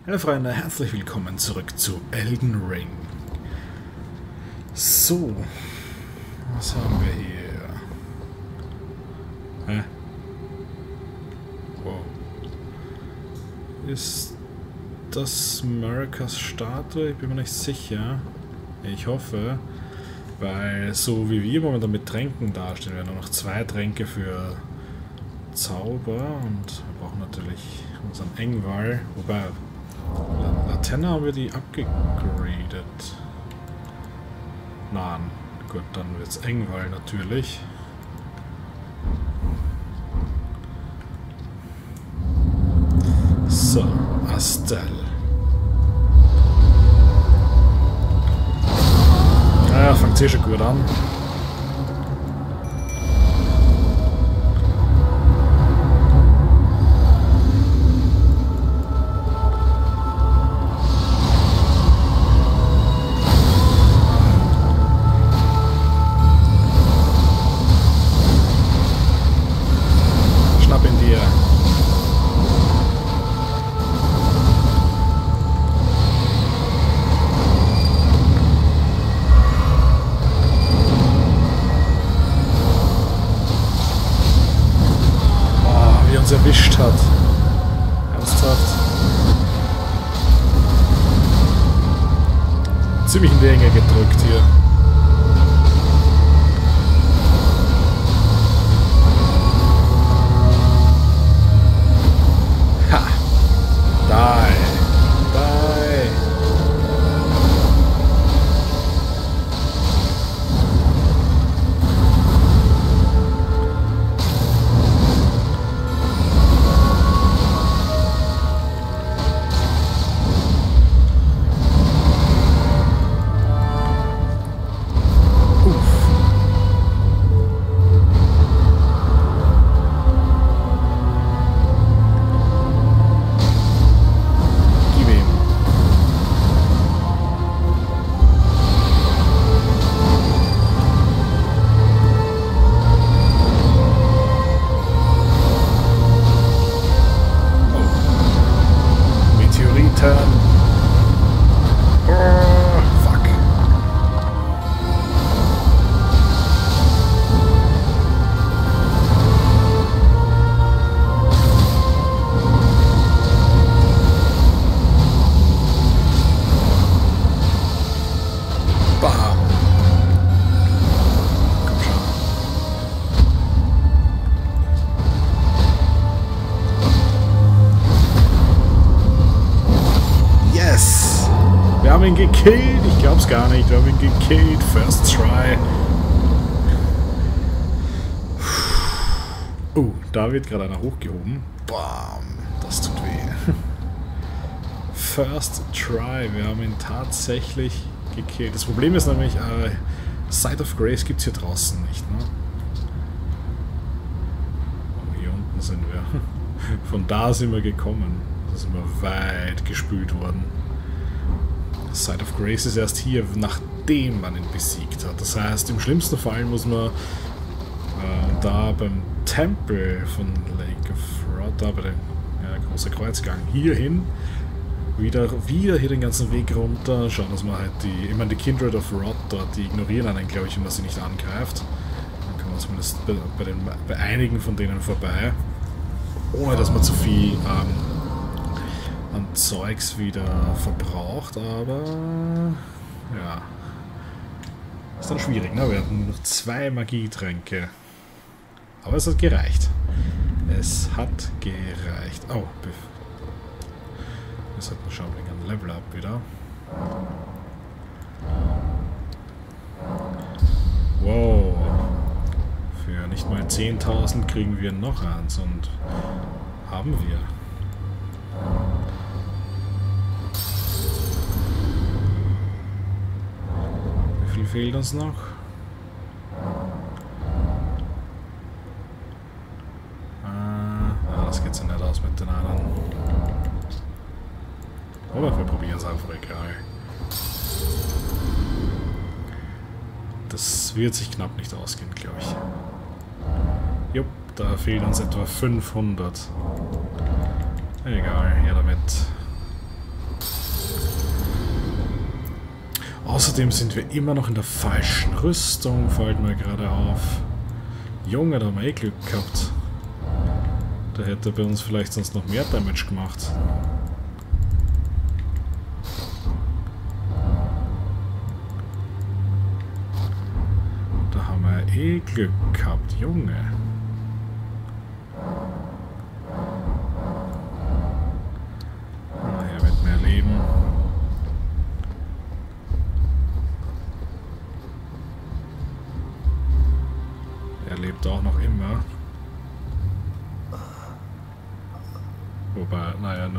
Hallo Freunde, herzlich willkommen zurück zu Elden Ring. So, was haben wir hier? Hä? Wow. Ist das Amerikas Statue? Ich bin mir nicht sicher. Ich hoffe, weil so wie wir momentan mit Tränken dastehen, wir haben noch zwei Tränke für Zauber und wir brauchen natürlich unseren Engwall, wobei Laterne haben wir die abgegradet. Nein, gut, dann wird es Engwall natürlich. So, Astel. Ja, fängt eh schon gut an. Ziemlich in die Enge gedrückt hier. Haben ihn gekillt. Ich glaub's gar nicht. Wir haben ihn gekillt. First try. Oh, da wird gerade einer hochgehoben. Bam. Das tut weh. First try. Wir haben ihn tatsächlich gekillt. Das Problem ist nämlich, äh, Side of Grace gibt es hier draußen nicht, ne? Oh, hier unten sind wir. Von da sind wir gekommen. Da sind wir weit gespült worden. Side of Grace ist erst hier, nachdem man ihn besiegt hat. Das heißt, im schlimmsten Fall muss man äh, da beim Tempel von Lake of Rod, da bei dem ja, großer Kreuzgang, hier hin, wieder, wieder hier den ganzen Weg runter, schauen, dass man halt die, ich meine, die Kindred of Rod dort, die ignorieren einen, glaube ich, wenn man sie nicht angreift. Dann kann man zumindest bei, bei, den, bei einigen von denen vorbei, ohne dass man zu viel ähm, an Zeugs wieder verbraucht, aber ja. Ist dann schwierig, ne? Wir hatten nur noch zwei Magietränke. Aber es hat gereicht. Es hat gereicht. Oh. Wir sollten schauen wegen einem Level Up wieder. Wow. Für nicht mal 10.000 kriegen wir noch eins und haben wir. Fehlt uns noch? Ah, das geht so nicht aus mit den anderen. Aber wir probieren es einfach egal. Das wird sich knapp nicht ausgehen, glaube ich. Jupp, da fehlen uns etwa 500. Egal, her damit. Außerdem sind wir immer noch in der falschen Rüstung, fällt mir gerade auf. Junge, da haben wir eh Glück gehabt. Der hätte bei uns vielleicht sonst noch mehr Damage gemacht. Da haben wir eh Glück gehabt, Junge.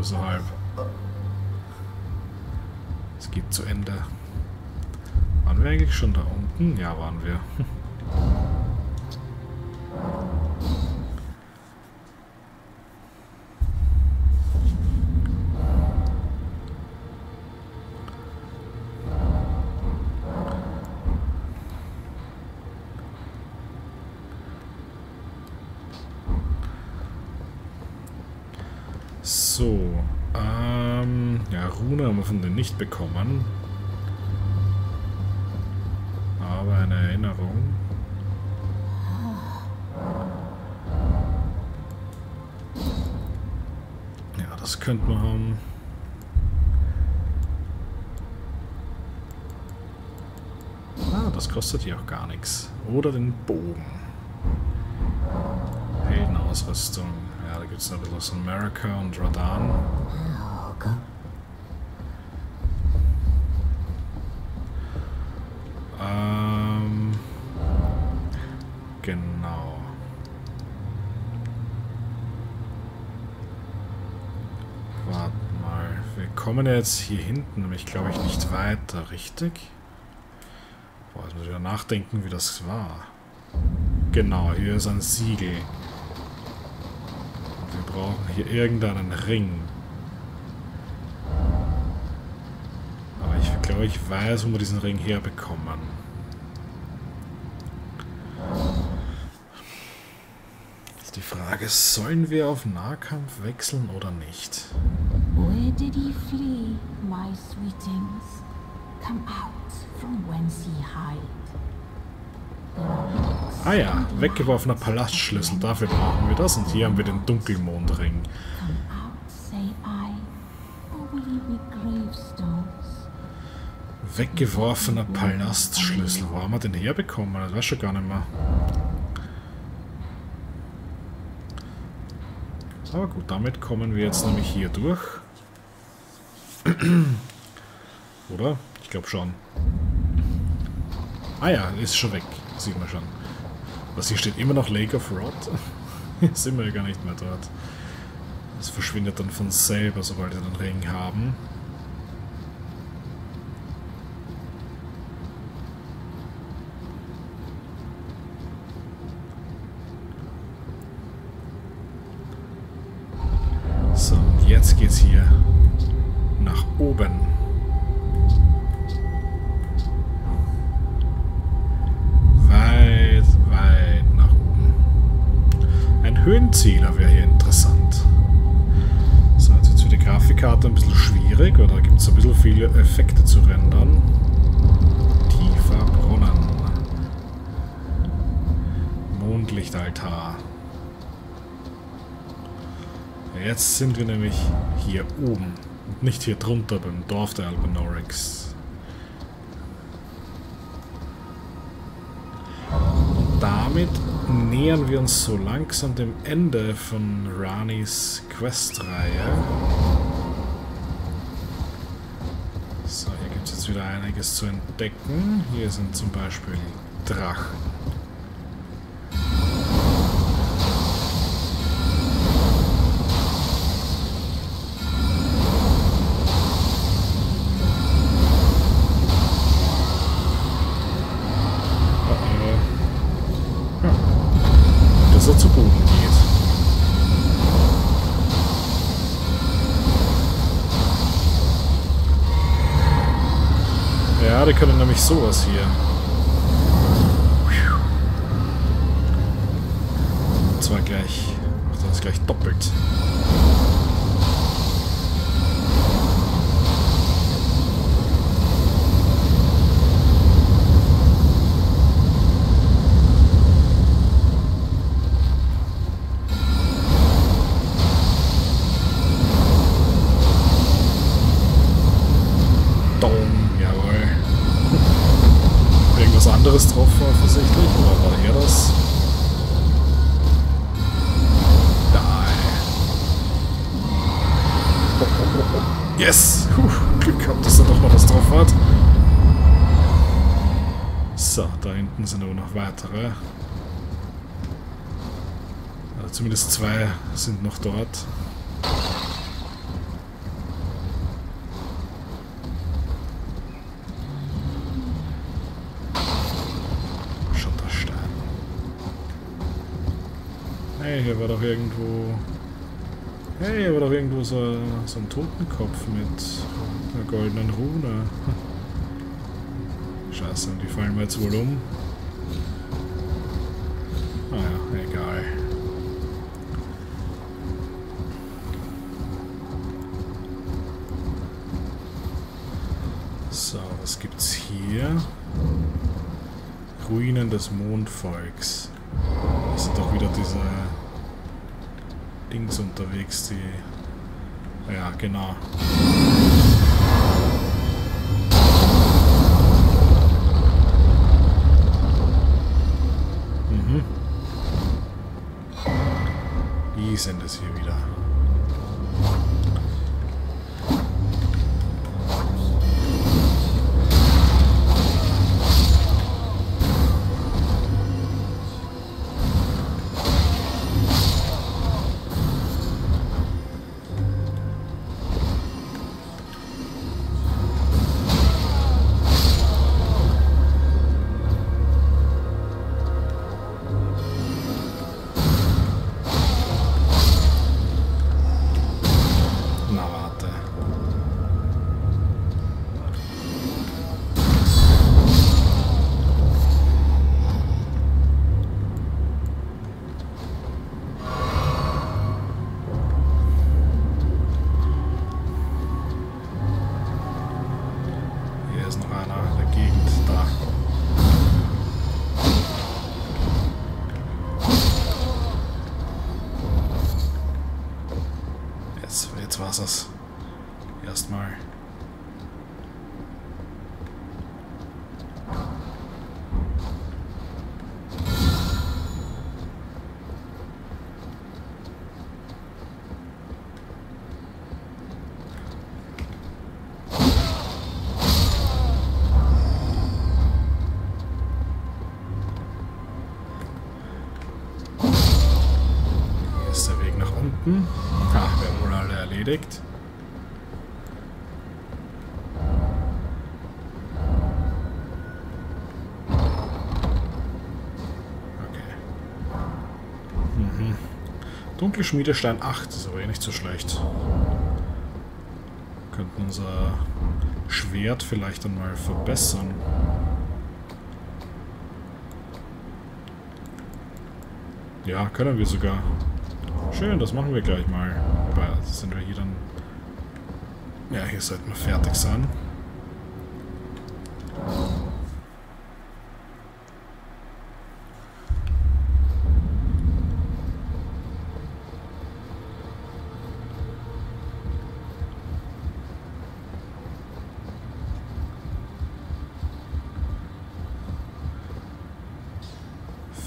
Nur so halb. Es geht zu Ende. Waren wir eigentlich schon da unten? Ja, waren wir. ja, Rune haben wir von denen nicht bekommen. Aber eine Erinnerung. Ja, das könnte man haben. Ah, das kostet hier auch gar nichts. Oder den Bogen. Heldenausrüstung. Ja, da gibt es noch ein bisschen America und Radan. Ähm, genau. Warte mal. Wir kommen jetzt hier hinten, nämlich glaube ich nicht weiter, richtig? Boah, jetzt muss ich wieder nachdenken, wie das war. Genau, hier ist ein Siegel brauchen hier irgendeinen Ring. Aber ich weiß, wo wir diesen Ring herbekommen. Ist die Frage, sollen wir auf Nahkampf wechseln oder nicht? Where did he flee, my sweetings? Come out from whence he hide. Ah ja, weggeworfener Palastschlüssel, dafür brauchen wir das. Und hier haben wir den Dunkelmondring. Weggeworfener Palastschlüssel. Wo haben wir den herbekommen? Das weiß schon gar nicht mehr. Aber gut, damit kommen wir jetzt nämlich hier durch. Oder? Ich glaube schon. Ah ja, ist schon weg. Sieht man schon. Was hier steht immer noch Lake of Rot. sind wir ja gar nicht mehr dort. Das verschwindet dann von selber, sobald wir den Ring haben. So, jetzt geht's hier nach oben. Höhenzähler wäre hier interessant. So, jetzt wird für die Grafikkarte ein bisschen schwierig, oder gibt es ein bisschen viele Effekte zu rendern. Tiefer Brunnen. Mondlichtaltar. Jetzt sind wir nämlich hier oben und nicht hier drunter beim Dorf der Albanorix. Und damit nähern wir uns so langsam dem Ende von Ranis Questreihe. So, hier gibt es jetzt wieder einiges zu entdecken. Hier sind zum Beispiel Drachen. die können nämlich sowas hier. Und zwar gleich, macht das gleich doppelt. anderes getroffen offensichtlich. Oder war er das? Die. Yes! Puh, Glück gehabt, dass er doch noch was drauf hat. So, da hinten sind aber noch weitere. Also zumindest zwei sind noch dort. Hey, hier war doch irgendwo... Hey, hier war doch irgendwo so, so ein Totenkopf mit einer goldenen Rune. Scheiße, die fallen mir jetzt wohl um. Naja, egal. So, was gibt's hier? Ruinen des Mondvolks. Das sind doch wieder diese Dings unterwegs, die... Ja, genau. Mhm. Die sind es hier wieder. War's das. Erstmal. Dunkelschmiedestein 8 ist aber eh nicht so schlecht. Wir könnten unser Schwert vielleicht dann mal verbessern. Ja, können wir sogar. Schön, das machen wir gleich mal. Aber sind wir hier dann... Ja, hier sollten wir fertig sein.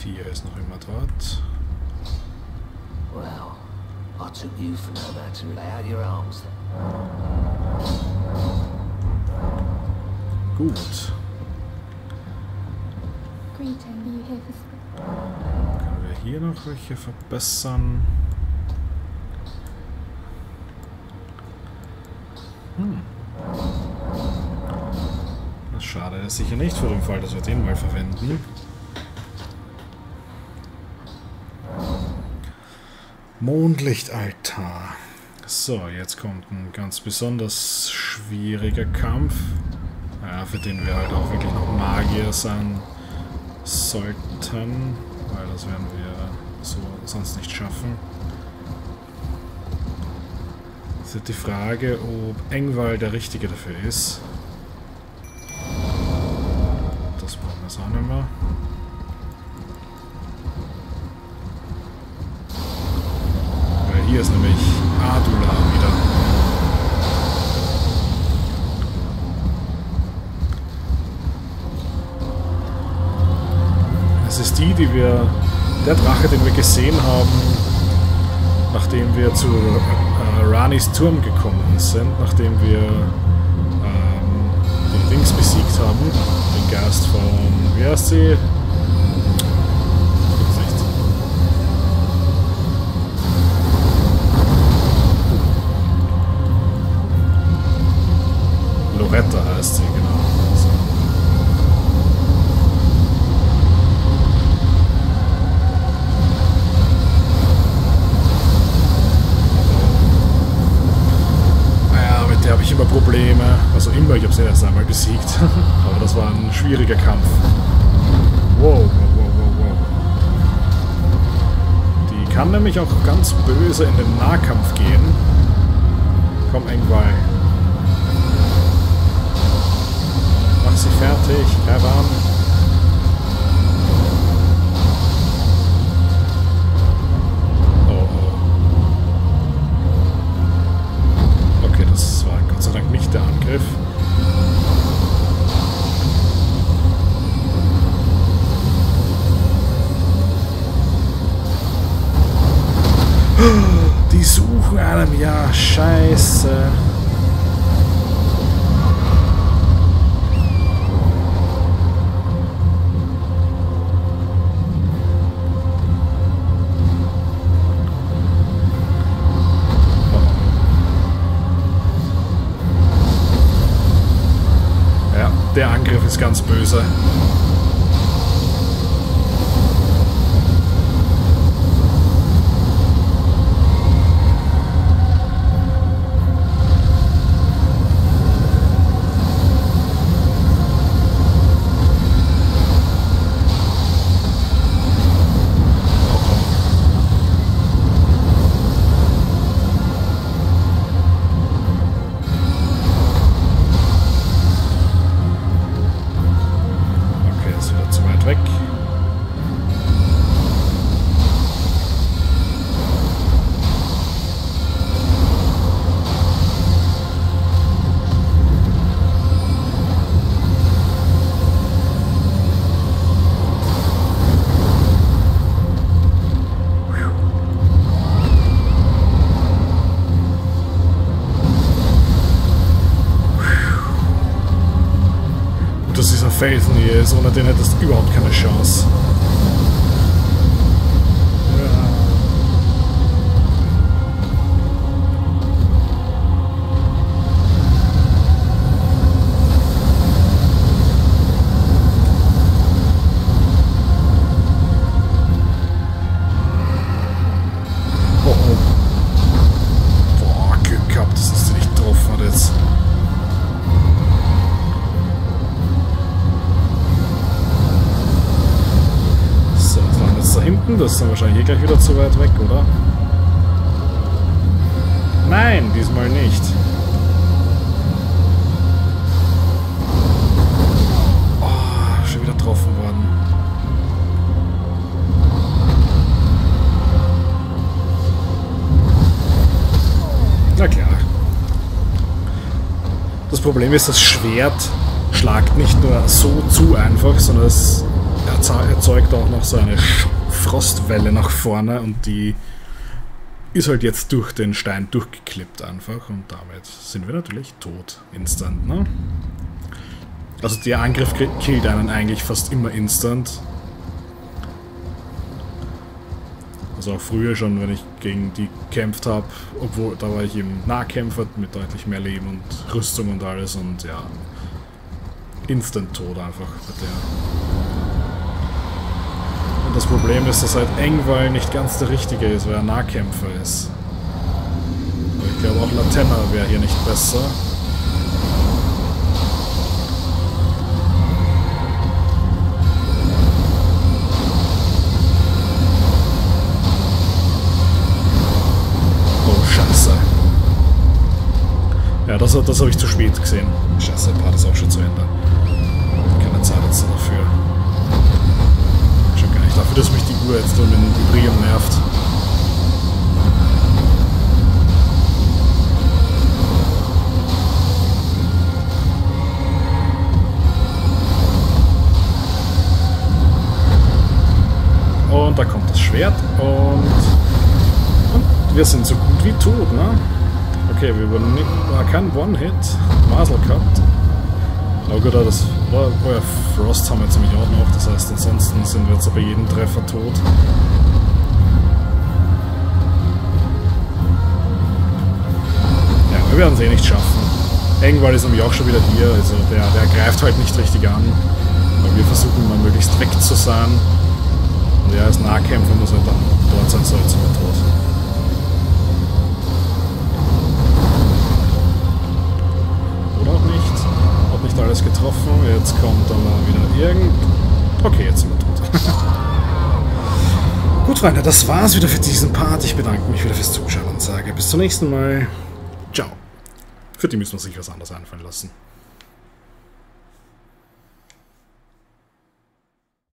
Vier ist noch immer dort. Well, I took you for no man to lay out your arms. Gut. Können wir hier noch welche verbessern? Hm. Das ist schade, ist sicher nicht für den Fall, dass wir den mal verwenden. Mondlichtaltar. So, jetzt kommt ein ganz besonders schwieriger Kampf. Ja, für den wir halt auch wirklich noch Magier sein sollten, weil das werden wir so sonst nicht schaffen. Es ist die Frage, ob Engwall der Richtige dafür ist. Das brauchen wir jetzt auch nicht mehr. Weil hier ist nämlich Adula wieder. Die wir, der Drache, den wir gesehen haben, nachdem wir zu äh, Ranis Turm gekommen sind, nachdem wir ähm, den Dings besiegt haben, den Geist von, wie heißt sie? Loretta heißt sie, genau. So. Ja, mit der habe ich immer Probleme. Also immer, ich habe sie erst einmal besiegt. Aber das war ein schwieriger Kampf. Wow, wow, wow, wow, wow. Die kann nämlich auch ganz böse in den Nahkampf gehen. Komm, Engwei. Mach sie fertig, Evan. Oh, Angriff. Die suchen einem, ja, scheiße. Der Angriff ist ganz böse. Felsen hier ist, ohne den hättest du überhaupt keine Chance. Wahrscheinlich eh gleich wieder zu weit weg, oder? Nein, diesmal nicht. Oh, schon wieder getroffen worden. Na klar. Das Problem ist, das Schwert schlagt nicht nur so zu einfach, sondern es erze- erzeugt auch noch so eine Sch- Frostwelle nach vorne und die ist halt jetzt durch den Stein durchgeklippt einfach und damit sind wir natürlich tot. Instant, ne? Also der Angriff ki- killt einen eigentlich fast immer instant. Also auch früher schon, wenn ich gegen die gekämpft habe, obwohl da war ich eben Nahkämpfer mit deutlich mehr Leben und Rüstung und alles und ja, instant tot einfach mit der. Das Problem ist, dass halt Engwall nicht ganz der richtige ist, weil er Nahkämpfer ist. Aber ich glaube auch Latenna wäre hier nicht besser. Oh. Ja, das, das habe ich zu spät gesehen. Scheiße, Part ist auch schon zu Ende. Keine Zeit jetzt dafür. Dafür, dass mich die Uhr jetzt mit dem Vibrieren nervt. Schwert und, und wir sind so gut wie tot, ne? Okay, wir übernehmen, war kein One-Hit, Masel gehabt. Aber gut, das, oder, oh ja, Frost haben wir nämlich auch noch, das heißt, ansonsten sind wir jetzt bei jedem Treffer tot. Ja, wir werden es eh nicht schaffen. Engwald ist nämlich auch schon wieder hier, also der, der greift halt nicht richtig an. Aber wir versuchen mal möglichst weg zu sein. Und er als Nahkämpfer muss halt dann dort sein, so jetzt tot. Nicht alles getroffen. Jetzt kommt aber wieder irgend... Okay, jetzt sind wir tot. Gut, Freunde, das war's wieder für diesen Part. Ich bedanke mich wieder fürs Zuschauen und sage bis zum nächsten Mal. Ciao. Für die müssen wir sich was anderes einfallen lassen.